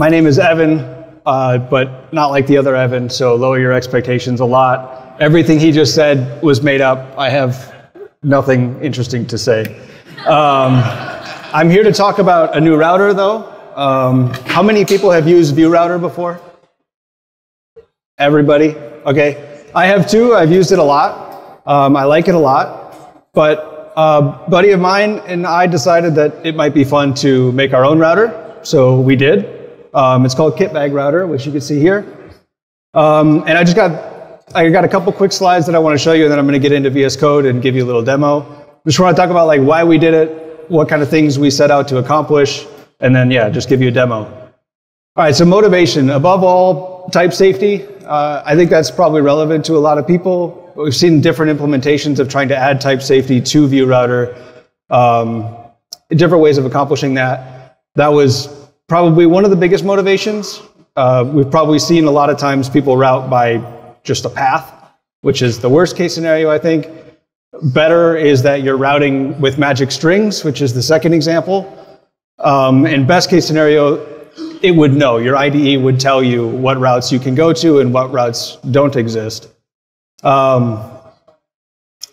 my name is Evan, uh, but not like the other Evan, so lower your expectations a lot. Everything he just said was made up. I have nothing interesting to say. Um, I'm here to talk about a new router, though. Um, how many people have used Vue Router before? Everybody? Okay. I have two. I've used it a lot. Um, I like it a lot. But a buddy of mine and I decided that it might be fun to make our own router. So we did. Um, it's called Kitbag Router, which you can see here. Um, and I just got, I got a couple quick slides that I want to show you, and then I'm going to get into VS Code and give you a little demo. Just want to talk about like why we did it, what kind of things we set out to accomplish, and then yeah, just give you a demo. All right, so motivation. Above all, type safety. Uh, I think that's probably relevant to a lot of people. We've seen different implementations of trying to add type safety to Vue Router. Um, different ways of accomplishing that. That was probably one of the biggest motivations. Uh, we've probably seen a lot of times people route by just a path, which is the worst case scenario, I think. Better is that you're routing with magic strings, which is the second example. Um, in best case scenario, it would know. Your IDE would tell you what routes you can go to and what routes don't exist. Um,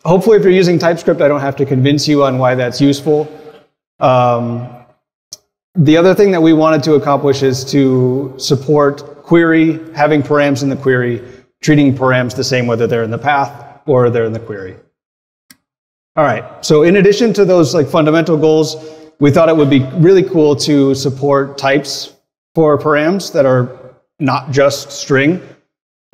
hopefully, if you're using TypeScript, I don't have to convince you on why that's useful. Um, the other thing that we wanted to accomplish is to support query, having params in the query, treating params the same whether they're in the path or they're in the query. All right, so in addition to those like fundamental goals, we thought it would be really cool to support types for params that are not just string.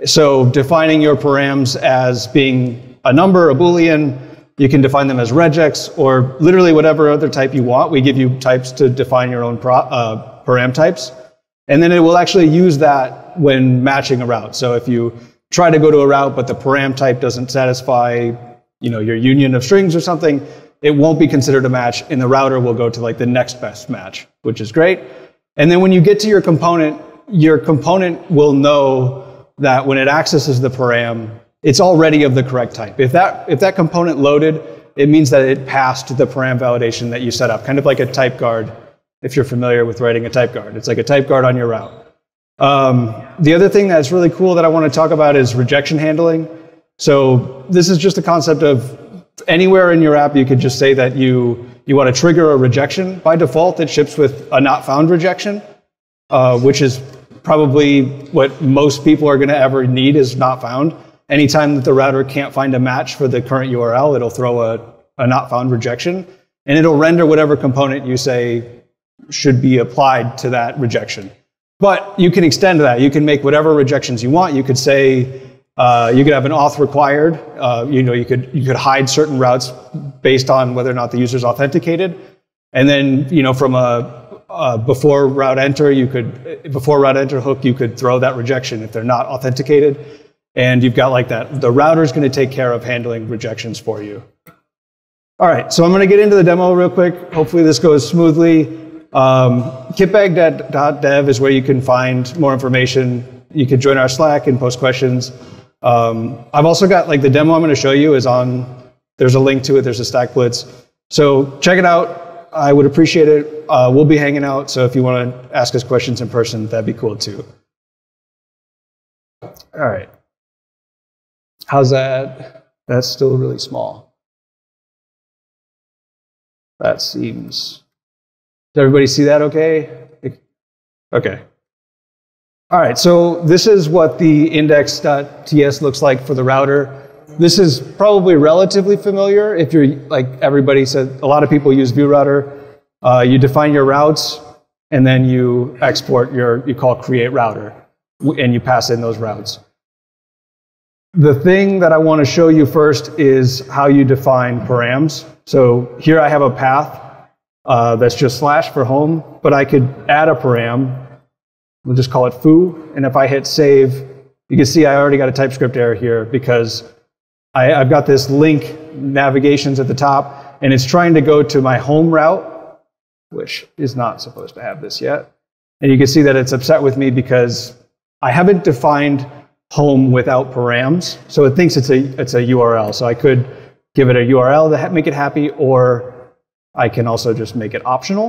So defining your params as being a number, a boolean, you can define them as regex or literally whatever other type you want. We give you types to define your own pro, uh, param types. And then it will actually use that when matching a route. So if you try to go to a route, but the param type doesn't satisfy you know, your union of strings or something, it won't be considered a match, and the router will go to like the next best match, which is great. And then when you get to your component, your component will know that when it accesses the param, it's already of the correct type. If that, if that component loaded, it means that it passed the param validation that you set up, kind of like a type guard, if you're familiar with writing a type guard. It's like a type guard on your route. Um, the other thing that's really cool that I want to talk about is rejection handling. So this is just a concept of anywhere in your app, you could just say that you you want to trigger a rejection. By default, it ships with a not found rejection, uh, which is probably what most people are going to ever need is not found. Anytime that the router can't find a match for the current URL, it'll throw a, a not found rejection, and it'll render whatever component you say should be applied to that rejection. But you can extend that. You can make whatever rejections you want. You could say, uh, you could have an auth required. Uh, you know, you could you could hide certain routes based on whether or not the user's authenticated, and then you know from a, a, before route enter, you could before route enter hook, you could throw that rejection if they're not authenticated, and you've got like that. The router is going to take care of handling rejections for you. All right, so I'm going to get into the demo real quick. Hopefully this goes smoothly. Um, kitbag.dev is where you can find more information. You can join our Slack and post questions. Um, I've also got like the demo I'm going to show you is on, there's a link to it, there's a StackBlitz. So check it out. I would appreciate it. Uh, we'll be hanging out, so if you want to ask us questions in person, that'd be cool too. All right. How's that? That's still really small. That seems. Does everybody see that okay? Okay. All right, so this is what the index.ts looks like for the router. This is probably relatively familiar if you're like everybody said, a lot of people use Vue Router. Uh, you define your routes and then you export your, you call create router and you pass in those routes. The thing that I want to show you first is how you define params. So here I have a path uh, that's just slash for home, but I could add a param We'll just call it foo. And if I hit save, you can see I already got a TypeScript error here because I, have got this link navigations at the top, and it's trying to go to my home route, which is not supposed to have this yet. And you can see that it's upset with me because I haven't defined home without params. So it thinks it's a, it's a URL. So I could give it a URL to make it happy, or I can also just make it optional.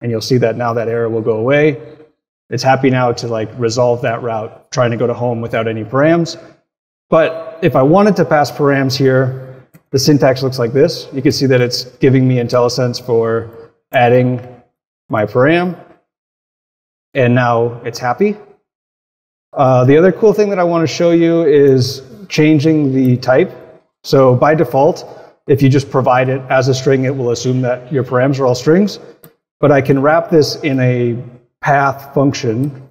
And you'll see that now that error will go away. it's happy now to like resolve that route, trying to go to home without any params. But if I wanted to pass params here, the syntax looks like this. You can see that it's giving me IntelliSense for adding my param. And now it's happy. Uh, the other cool thing that I want to show you is changing the type. So by default, if you just provide it as a string, it will assume that your params are all strings. But I can wrap this in a path function,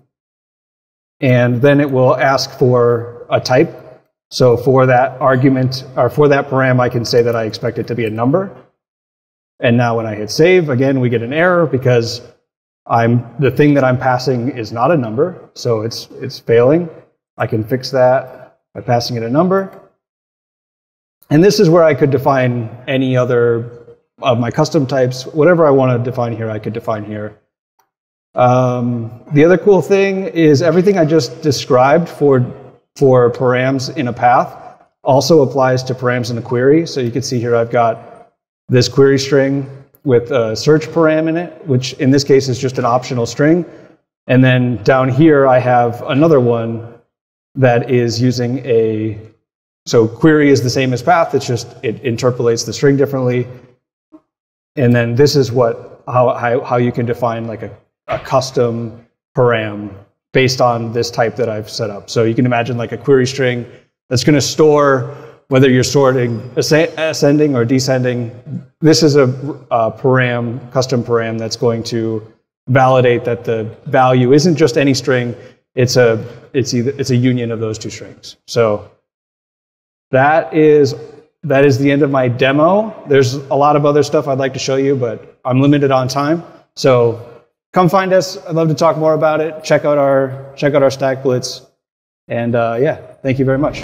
and then it will ask for a type. So for that argument, or for that param, I can say that I expect it to be a number. And now when I hit save, again, we get an error because I'm, the thing that I'm passing is not a number, so it's, it's failing. I can fix that by passing it a number. And this is where I could define any other of my custom types. Whatever I want to define here, I could define here. Um, the other cool thing is everything I just described for, for params in a path also applies to params in a query. So you can see here I've got this query string with a search param in it, which in this case is just an optional string. And then down here I have another one that is using a, so query is the same as path, it's just it interpolates the string differently. And then this is what, how, how, how you can define like a a custom param based on this type that I've set up. So you can imagine like a query string that's going to store whether you're sorting ascending or descending. This is a, a param, custom param that's going to validate that the value isn't just any string. It's a it's either it's a union of those two strings. So that is that is the end of my demo. There's a lot of other stuff I'd like to show you, but I'm limited on time. So come find us. I'd love to talk more about it. Check out our check out our StackBlitz. And uh, yeah, thank you very much.